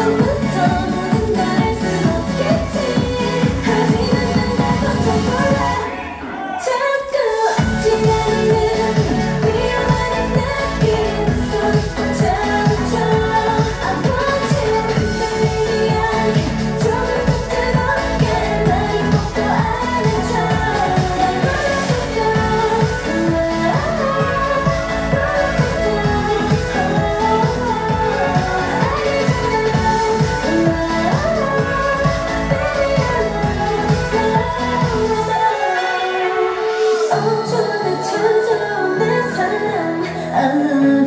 I don't know. I